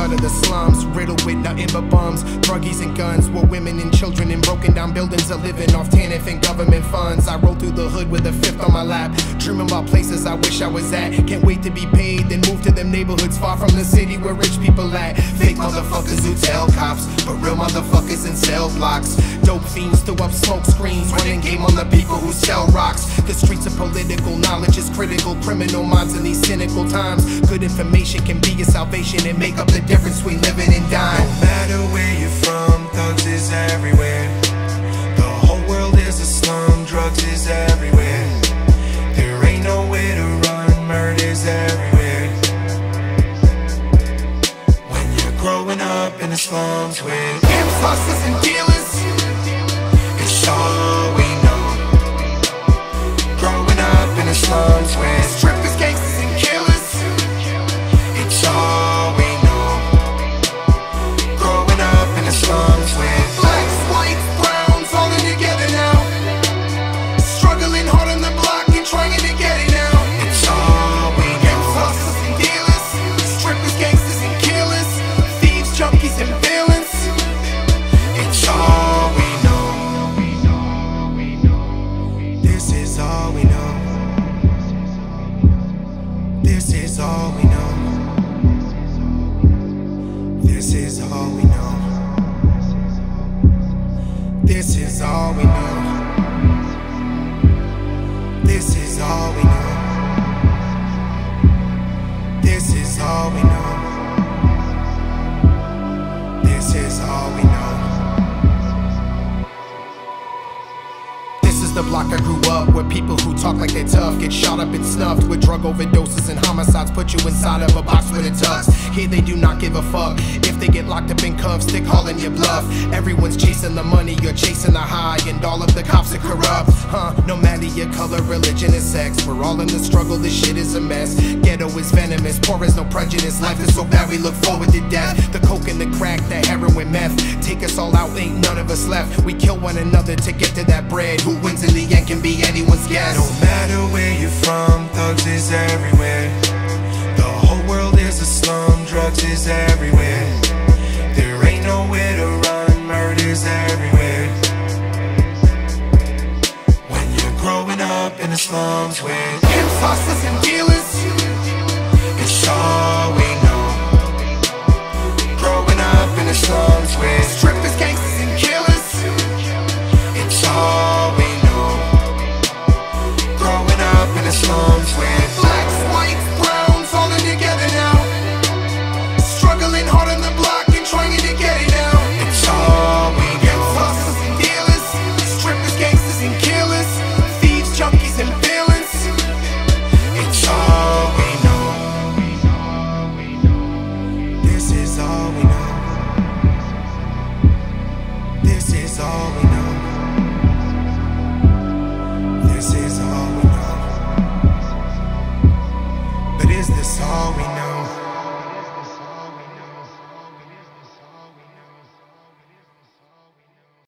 gutter, the slums, riddled with nothing but bums, druggies and guns, where women and children in broken down buildings are living off TANF and government funds. I roll through the hood with a fifth on my lap, dreaming about places I wish I was at. Can't wait to be paid, move to them neighborhoods far from the city where rich people at. Fake motherfuckers who tell cops, but real motherfuckers in cell blocks. Dope fiends throw up smoke screens, running game on the people who sell rocks. The streets of political knowledge is critical, criminal minds in these cynical times. Good information can be your salvation and make up the difference between living and dying. No matter where you're from, thugs is everywhere. The whole world is a slum, drugs is everywhere. There ain't nowhere to run, murder's everywhere. and it's swarms with. Imposters and where people who talk like they're tough get shot up and snuffed with drug overdoses and homicides put you inside of a box with a tux. Here they do not give a fuck if they get locked up in cuffs, stick hauling your bluff. Everyone's chasing the money, you're chasing the high, and all of the cops are corrupt. Huh? No matter your color, religion, and sex, we're all in the struggle. This shit is a mess. Ghetto is venomous, poor is no prejudice. Life is so bad we look forward to death the crack, the heroin, meth. Take us all out, ain't none of us left. We kill one another to get to that bread. Who wins in the end can be anyone's guess. No matter where you're from, thugs is everywhere. The whole world is a slum, drugs is everywhere. There ain't nowhere to run, murder's everywhere. When you're growing up in the slums with hip hostas and dealers, it's showing.